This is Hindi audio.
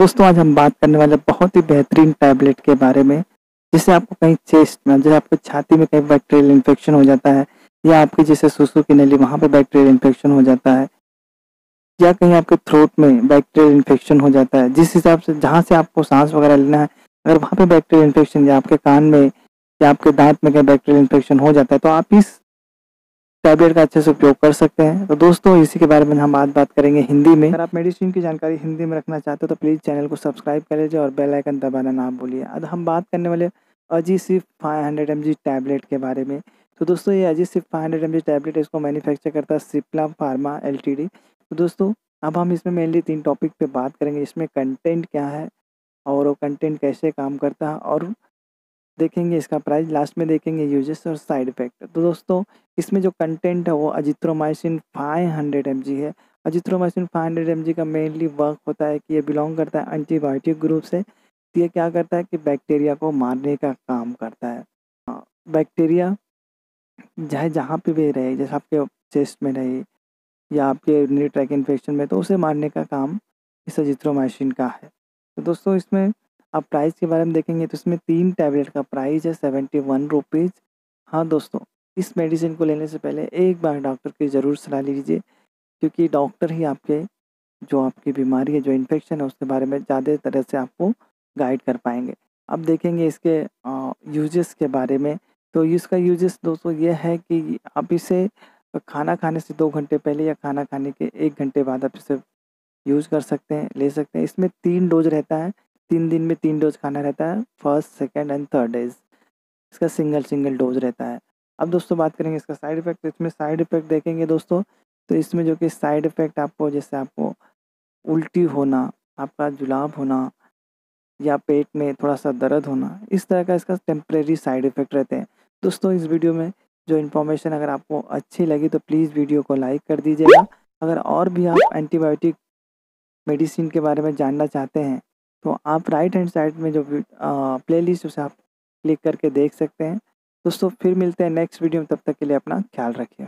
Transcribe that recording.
दोस्तों, आज हम बात करने वाले बहुत ही बेहतरीन टैबलेट के बारे में जिससे आपको कहीं चेस्ट में, जैसे आपको छाती में कहीं बैक्टीरियल इन्फेक्शन हो जाता है, या आपकी जैसे सुसु की नली, वहाँ पर बैक्टीरियल इन्फेक्शन हो जाता है, या कहीं आपके थ्रोट में बैक्टीरियल इन्फेक्शन हो जाता है। जिस हिसाब से, जहाँ से आपको सांस वगैरह लेना है, अगर वहाँ पे बैक्टीरियल इन्फेक्शन या आपके कान में, या आपके दांत में कहीं बैक्टीरियल इन्फेक्शन हो जाता है तो आप इस टैबलेट का अच्छे से उपयोग कर सकते हैं। तो दोस्तों, इसी के बारे में हम आज बात करेंगे हिंदी में। अगर आप मेडिसिन की जानकारी हिंदी में रखना चाहते हो तो प्लीज़ चैनल को सब्सक्राइब कर लीजिए और बेल आइकन दबाना ना भूलिए। आज हम बात करने वाले अजी सिर्फ़ five hundred M G tablet के बारे में। तो दोस्तों, ये अजी सिर्फ़ five hundred M G tablet इसको मैन्युफैक्चर करता है सिप्ला फार्मा एलटीडी तो दोस्तों, अब हम इसमें मेनली तीन टॉपिक पे बात करेंगे। इसमें कंटेंट क्या है और वो कंटेंट कैसे काम करता है और देखेंगे इसका प्राइस लास्ट में देखेंगे यूजेस और साइड इफ़ेक्ट तो दोस्तों इसमें जो कंटेंट है वो अजिथ्रोमाइसिन 500 हंड्रेड है। अजिथ्रोमाइसिन 500 हंड्रेड का मेनली वर्क होता है कि ये बिलोंग करता है एंटीबायोटिक ग्रुप से। तो ये क्या करता है कि बैक्टीरिया को मारने का काम करता है। हाँ, बैक्टीरिया चाहे जहाँ पे भी रहे जैसे आपके चेस्ट में रहे या आपके यूरिनरी ट्रैक इन्फेक्शन में तो उसे मारने का काम इस अजिथ्रोमाइसिन का है। तो दोस्तों इसमें आप प्राइस के बारे में देखेंगे तो इसमें तीन टैबलेट का प्राइस है सेवेंटी वन रुपीज़ हाँ दोस्तों, इस मेडिसिन को लेने से पहले एक बार डॉक्टर की ज़रूर सलाह लीजिए, क्योंकि डॉक्टर ही आपके, जो आपकी बीमारी है, जो इन्फेक्शन है, उसके बारे में ज़्यादा तरह से आपको गाइड कर पाएँगे। अब देखेंगे इसके यूजेस के बारे में। तो इसका यूजेस दोस्तों ये है कि आप इसे खाना खाने से दो घंटे पहले या खाना खाने के एक घंटे बाद आप इसे यूज़ कर सकते हैं, ले सकते हैं। इसमें तीन डोज रहता है तीन दिन में तीन डोज खाना रहता है first second and third days इसका सिंगल सिंगल डोज रहता है। अब दोस्तों बात करेंगे इसका साइड इफ़ेक्ट इसमें साइड इफ़ेक्ट देखेंगे दोस्तों तो इसमें जो कि साइड इफ़ेक्ट आपको जैसे आपको उल्टी होना, आपका जुलाब होना या पेट में थोड़ा सा दर्द होना, इस तरह का इसका टेम्प्रेरी साइड इफ़ेक्ट रहते हैं। दोस्तों इस वीडियो में जो इन्फॉर्मेशन अगर आपको अच्छी लगी तो प्लीज़ वीडियो को लाइक कर दीजिएगा। अगर और भी आप एंटीबायोटिक मेडिसिन के बारे में जानना चाहते हैं तो आप राइट हैंड साइड में जो प्ले लिस्ट उसे आप क्लिक करके देख सकते हैं। दोस्तों, फिर मिलते हैं नेक्स्ट वीडियो में, तब तक के लिए अपना ख्याल रखिए।